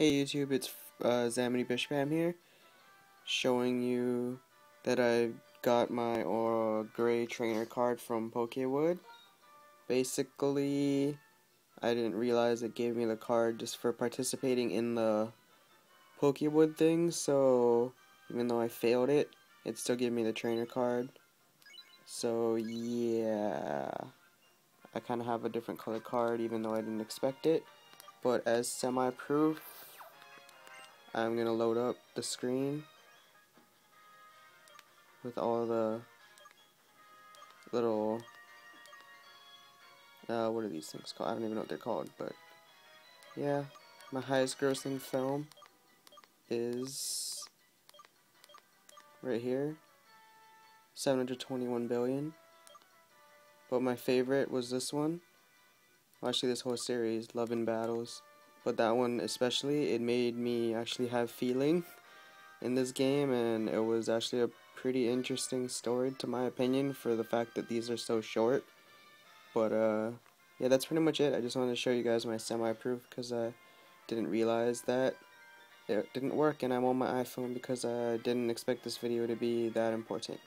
Hey YouTube, it's uh, Zamity Bishbam here, showing you that I got my uh, gray trainer card from Pokewood. Basically, I didn't realize it gave me the card just for participating in the Pokewood thing, so even though I failed it, it still gave me the trainer card. So yeah, I kind of have a different color card even though I didn't expect it. But as semi-proof, I'm going to load up the screen with all the little, uh, what are these things called? I don't even know what they're called, but yeah, my highest grossing film is right here, 721 billion. But my favorite was this one. Well, actually, this whole series, Love and Battles but that one especially. It made me actually have feeling in this game and it was actually a pretty interesting story to my opinion for the fact that these are so short. But uh yeah that's pretty much it. I just wanted to show you guys my semi-proof because I didn't realize that it didn't work and I'm on my iPhone because I didn't expect this video to be that important